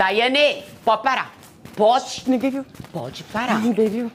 Daiane, pode parar. Pode. Ninguém viu. Pode parar. Ninguém viu.